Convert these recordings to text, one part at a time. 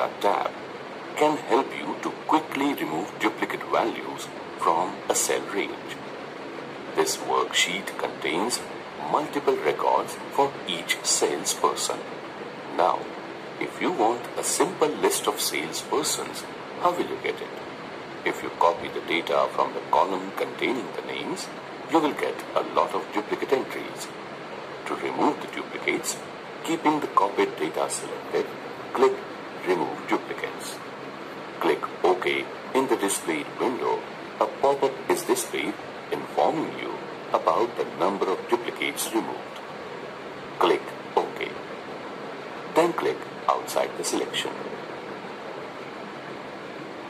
Data tab can help you to quickly remove duplicate values from a cell range. This worksheet contains multiple records for each salesperson. Now, if you want a simple list of salespersons, how will you get it? If you copy the data from the column containing the names, you will get a lot of duplicate entries. To remove the duplicates, keeping the copied data selected, click Remove Duplicates. Click OK in the displayed window. A pop-up is displayed informing you about the number of duplicates removed. Click OK. Then click outside the selection.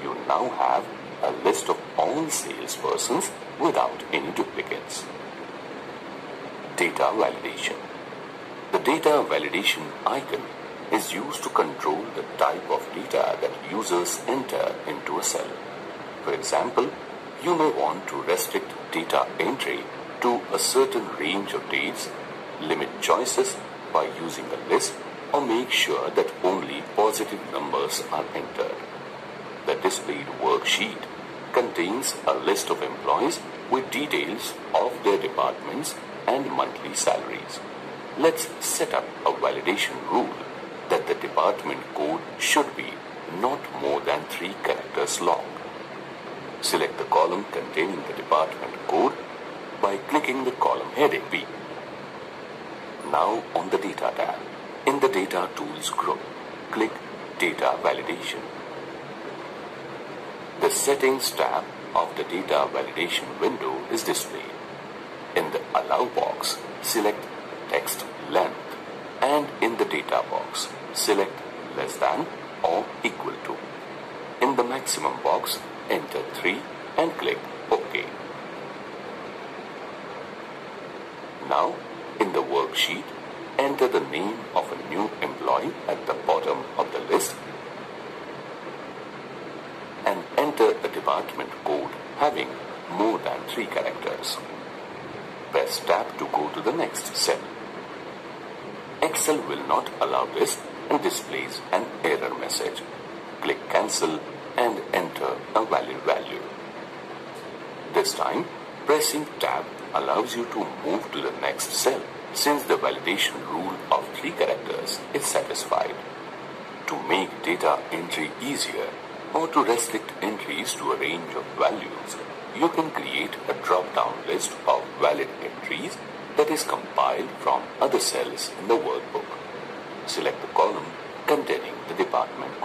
You now have a list of all salespersons without any duplicates. Data validation. The data validation icon is used to control the type of data that users enter into a cell. For example, you may want to restrict data entry to a certain range of dates, limit choices by using a list, or make sure that only positive numbers are entered. The displayed worksheet contains a list of employees with details of their departments and monthly salaries. Let's set up a validation rule department code should be not more than three characters long. Select the column containing the department code by clicking the column heading B. Now on the Data tab. In the Data Tools group, click Data Validation. The Settings tab of the Data Validation window is displayed. In the Allow box, select Text Length and in the Data box, select less than or equal to. In the Maximum box, enter 3 and click OK. Now, in the worksheet, enter the name of a new employee at the bottom of the list and enter a department code having more than three characters. Press tab to go to the next cell. Excel will not allow this and displays an error message. Click cancel and enter a valid value. This time, pressing tab allows you to move to the next cell since the validation rule of three characters is satisfied. To make data entry easier or to restrict entries to a range of values, you can create a drop-down list of valid entries that is compiled from other cells in the workbook. Select the column containing the department